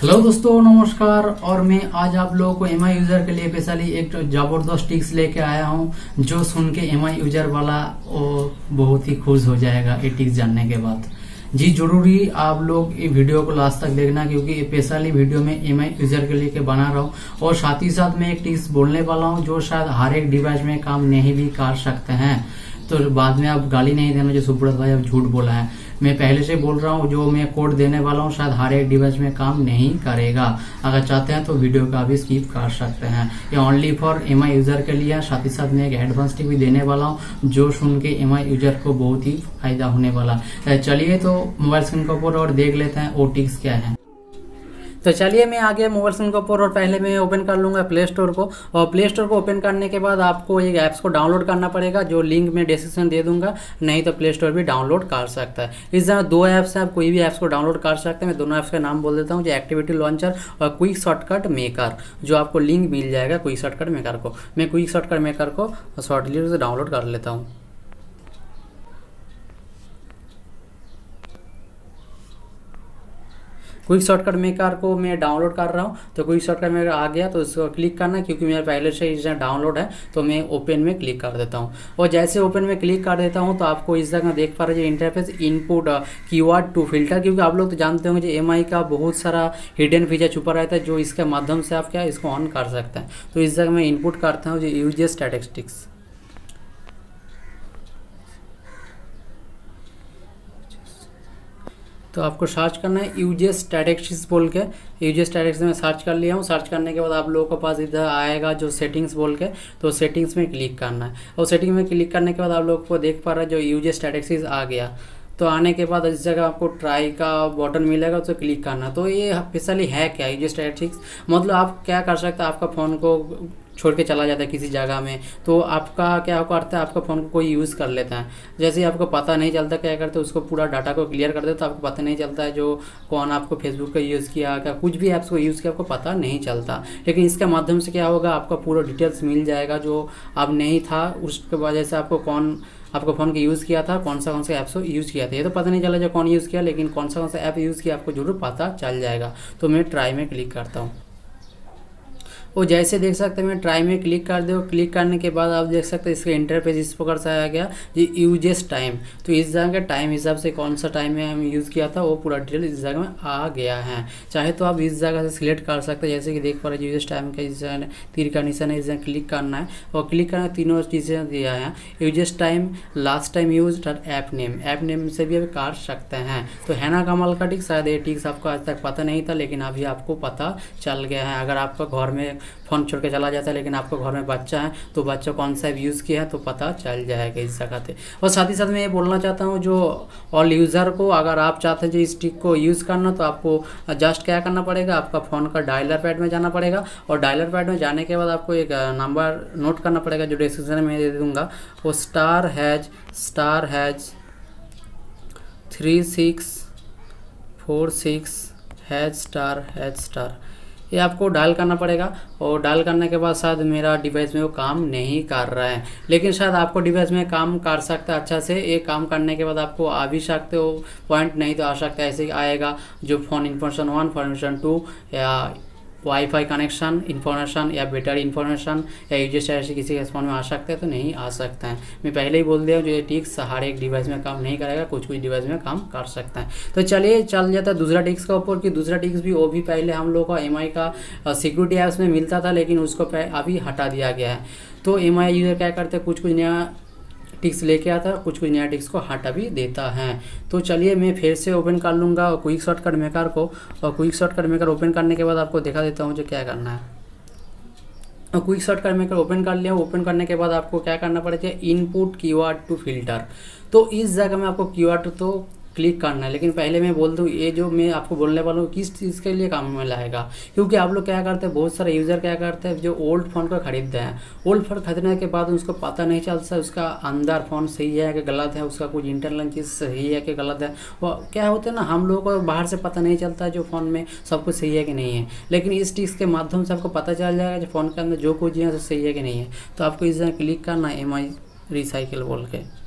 Hello दोस्तों, नमस्कार। और मैं आज आप लोगों को एमआई यूज़र के लिए स्पेशली एक ज़बरदस्त टिक्स लेके आया हूँ, जो सुन के एमआई यूज़र वाला वो बहुत ही खुश हो जाएगा ये टिक्स जानने के बाद। जी, ज़रूरी आप लोग ये वीडियो को लास्ट तक देखना, क्योंकि स्पेशली वीडियो में एम यूज़र के लिए के बना रहा हूँ। और साथ ही साथ मैं एक टिक्स बोलने वाला हूँ, जो शायद हर एक डिवाइस में काम नहीं भी कर सकते हैं। तो बाद में आप गाली नहीं देना, जो सुब्रत भाई अब झूठ बोला है। मैं पहले से बोल रहा हूँ, जो मैं कोड देने वाला हूँ, शायद हर एक डिवाइस में काम नहीं करेगा। अगर चाहते हैं तो वीडियो का भी स्कीप कर सकते हैं। ये ओनली फॉर एमआई यूज़र के लिए साथ ही साथ मैं एक एडवांस टिप भी देने वाला हूँ, जो सुन के एमआई यूज़र को बहुत ही फ़ायदा होने वाला। चलिए तो मोबाइल स्क्रीन के ऊपर और देख लेते हैं ओ टिक्स क्या है। तो चलिए मैं आगे मोबाइल स्क्रीन के ऊपर और पहले मैं ओपन कर लूँगा प्ले स्टोर को। और प्ले स्टोर को ओपन करने के बाद आपको एक ऐप्स को डाउनलोड करना पड़ेगा, जो लिंक मैं डिस्क्रिप्शन दे दूँगा। नहीं तो प्ले स्टोर भी डाउनलोड कर सकता है। इस तरह दो ऐप्स हैं, आप कोई भी ऐप्स को डाउनलोड कर सकते हैं। मैं दोनों ऐप्स का नाम बोल देता हूँ, जो एक्टिविटी लॉन्चर और क्विक शॉर्टकट मेकर जो आपको लिंक मिल जाएगा क्विक शॉर्टकट मेकर को। मैं क्विक शॉर्टकट मेकर को शॉर्टली डाउनलोड कर लेता हूँ। क्विक शॉर्टकट मेकर को मैं डाउनलोड कर रहा हूँ तो क्विक शॉर्टकट मेकर आ गया तो उसको क्लिक करना क्योंकि मेरा पहले से इस डाउनलोड है तो मैं ओपन में क्लिक कर देता हूँ। और जैसे ओपन में क्लिक कर देता हूँ तो आपको इस जगह देख पा रहे interface input keyword to filter क्योंकि आप लोग तो जानते होंगे एम का बहुत सारा हिडन फीचर छुपा रहता है, जो इसके माध्यम से आप क्या, इसको ऑन कर सकते हैं। तो इस जगह मैं इनपुट करता हूँ, जो यूज़ स्टैटिस्टिक्स तो आपको सर्च करना है यूजेस स्टैटिक्स बोल के। यूजेस स्टैटिक्स में सर्च कर लिया हूँ। सर्च करने के बाद आप लोगों के पास इधर आएगा जो सेटिंग्स बोल के। तो सेटिंग्स में क्लिक करना है। और सेटिंग में क्लिक करने के बाद आप लोग को देख पा रहा है जो यूजेस स्टैटिक्स आ गया। तो आने के बाद इस जगह आपको ट्राई का बटन मिलेगा तो क्लिक करना तो ये स्पेशली है क्या यूजेस स्टैटिक्स मतलब आप क्या कर सकते हैं, आपका फ़ोन को छोड़ के चला जाता है किसी जगह में। तो आपका क्या करता है? आपका फ़ोन को कोई यूज़ कर लेता है। जैसे आपको पता नहीं चलता क्या करते उसको पूरा डाटा को क्लियर कर देते तो आपको पता नहीं चलता है जो कौन आपको फेसबुक का यूज़ किया, क्या कुछ भी ऐप्स को यूज़ किया, आपको पता नहीं चलता। लेकिन इसके माध्यम से क्या होगा? आपका पूरा डिटेल्स मिल जाएगा जो अब नहीं था। उसके वजह से आपको कौन, आपको फ़ोन का यूज़ किया था कौन सा कौन सा ऐप्स यूज़ किया था। ये तो पता नहीं चला जो कौन यूज़ किया, लेकिन कौन सा कौन सा ऐप यूज़ किया, आपको ज़रूर पता चल जाएगा। तो मैं ट्राई में क्लिक करता हूँ। वो जैसे देख सकते हैं, मैं ट्राई में क्लिक कर दो क्लिक करने के बाद आप देख सकते हैं, इसका इंटरफेस इस प्रकार से आया गया, ये यूजेस टाइम तो इस जगह के टाइम हिसाब से कौन सा टाइम में हम यूज़ किया था, वो पूरा डिटेल इस जगह में आ गया है. चाहे तो आप इस जगह से सिलेक्ट कर सकते हैं, जैसे कि देख पा रहे यूजेस टाइम का इस तीर का निशान है, इस जगह क्लिक करना है. और क्लिक करना तीनों चीज़ें दिया है. Usage time last time use app name app name से भी अभी कर सकते हैं. तो है ना कमाल का टिक्स शायद ये टिक्स आपको आज तक पता नहीं था, लेकिन अभी आपको पता चल गया है. अगर आपका घर में फ़ोन छोड़ के चला जाता है, लेकिन आपको घर में बच्चा है तो बच्चा कौन सा यूज़ किया है तो पता चल जाएगा इस जगह से और साथ ही साथ मैं ये बोलना चाहता हूँ, जो ऑल यूज़र को अगर आप चाहते हैं जो इस को यूज़ करना तो आपको जस्ट क्या करना पड़ेगा? आपका फ़ोन का डायलर पैड में जाना पड़ेगा। और डायलर पैड में जाने के बाद आपको एक नंबर नोट करना पड़ेगा, जो डिस्क्रिप्शन में दे दूँगा। वो star hash star hash three six four six hash star hash star ये आपको डायल करना पड़ेगा और डायल करने के बाद शायद मेरा डिवाइस में वो काम नहीं कर रहा है। लेकिन शायद आपको डिवाइस में काम कर सकता है अच्छा से। ये काम करने के बाद आपको आ भी सकते हो। पॉइंट नहीं तो आ सकता ऐसे आएगा जो phone information one formation two या वाईफाई कनेक्शन इन्फॉर्मेशन या बेटर इन्फॉर्मेशन या यूज़र ऐसे किसी के फ़ोन में आ सकता है तो नहीं आ सकता है। मैं पहले ही बोल दिया जो ये टिक्स हर एक डिवाइस में काम नहीं करेगा, कुछ कुछ डिवाइस में काम कर सकता है। तो चलिए, चल जाता है दूसरा टिक्स का ऊपर कि दूसरा टिक्स भी वो भी पहले हम लोग का एम का सिक्योरिटी ऐप्स में मिलता था, लेकिन उसको अभी हटा दिया गया है। तो एम यूज़र क्या करते हैं, कुछ कुछ नया टिक्स लेके आता है कुछ कुछ नया टिक्स को हटा भी देता है। तो चलिए मैं फिर से ओपन कर लूँगा क्विक शॉर्टकट मेकर को। और क्विक शॉर्टकट मेकर ओपन करने के बाद आपको दिखा देता हूँ जो क्या करना है। और क्विक शॉर्टकट मेकर ओपन कर लिया। ओपन करने के बाद आपको क्या करना पड़ेगा? Input keyword to filter. तो इस जगह में आपको कीवर्ड तो क्लिक करना है। लेकिन पहले मैं बोल दूँ, ये जो मैं आपको बोलने वाला हूँ, किस चीज़ के लिए काम में लाएगा? क्योंकि आप लोग क्या करते हैं, बहुत सारे यूज़र क्या करते हैं, जो ओल्ड फ़ोन को खरीदते हैं। ओल्ड फ़ोन खरीदने के बाद उसको पता नहीं चलता, उसका अंदर फ़ोन सही है कि गलत है, उसका कुछ इंटरनल चीज़ सही है कि गलत है। वो क्या होता है ना, हम लोगों को बाहर से पता नहीं चलता जो फ़ोन में सब कुछ सही है कि नहीं है। लेकिन इस चीज़ के माध्यम से आपको पता चल जाएगा जो फ़ोन के अंदर जो कुछ है सही है कि नहीं है। तो आपको इस क्लिक करना है एम रिसाइकिल बोल के।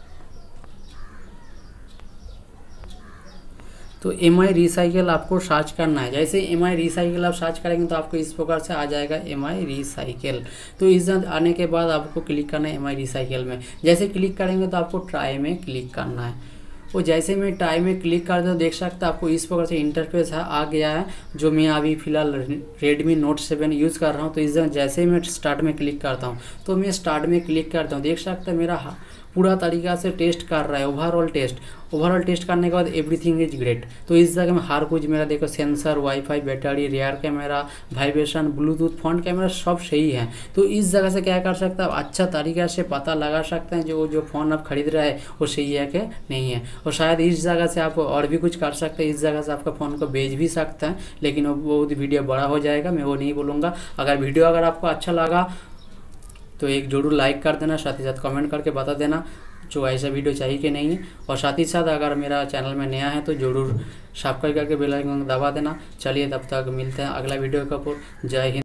तो एम आई रिसाइकिल आपको सर्च करना है। जैसे एम आई रिसाइकिल आप सर्च करेंगे तो आपको इस प्रकार से आ जाएगा एम आई रिसाइकिल तो इस आने के बाद आपको क्लिक करना है एम आई रिसाइकिल में। जैसे क्लिक करेंगे तो आपको ट्राई में क्लिक करना है। वो जैसे मैं ट्राई में क्लिक करता हूँ, देख सकता आपको इस प्रकार से इंटरफेस आ गया है, जो मैं अभी फ़िलहाल रेडमी नोट सेवन यूज़ कर रहा हूँ। तो इस जैसे मैं स्टार्ट में क्लिक करता हूँ तो मैं स्टार्ट में क्लिक करता हूँ। देख सकते मेरा पूरा तरीका से टेस्ट कर रहा है ओवरऑल टेस्ट। ओवरऑल टेस्ट करने के बाद एवरीथिंग इज़ ग्रेट तो इस जगह में हर कुछ मेरा देखो sensor wifi battery rear camera vibration Bluetooth front camera सब सही है। तो इस जगह से क्या कर सकते हैं? अच्छा तरीका से पता लगा सकते हैं जो जो फ़ोन आप खरीद रहे हैं, वो सही है कि नहीं है। और शायद इस जगह से आप और भी कुछ कर सकते हैं, इस जगह से आपका फ़ोन को बेच भी सकते हैं, लेकिन वो वीडियो बड़ा हो जाएगा, मैं वो नहीं बोलूँगा। अगर वीडियो अगर आपको अच्छा लगा तो एक ज़रूर लाइक कर देना, साथ ही साथ कमेंट करके बता देना जो ऐसा वीडियो चाहिए कि नहीं है। और साथ ही साथ अगर मेरा चैनल में नया है तो ज़रूर सब्सक्राइब करके बेल आइकन दबा देना। चलिए तब तक मिलते हैं अगला वीडियो का जय हिंद।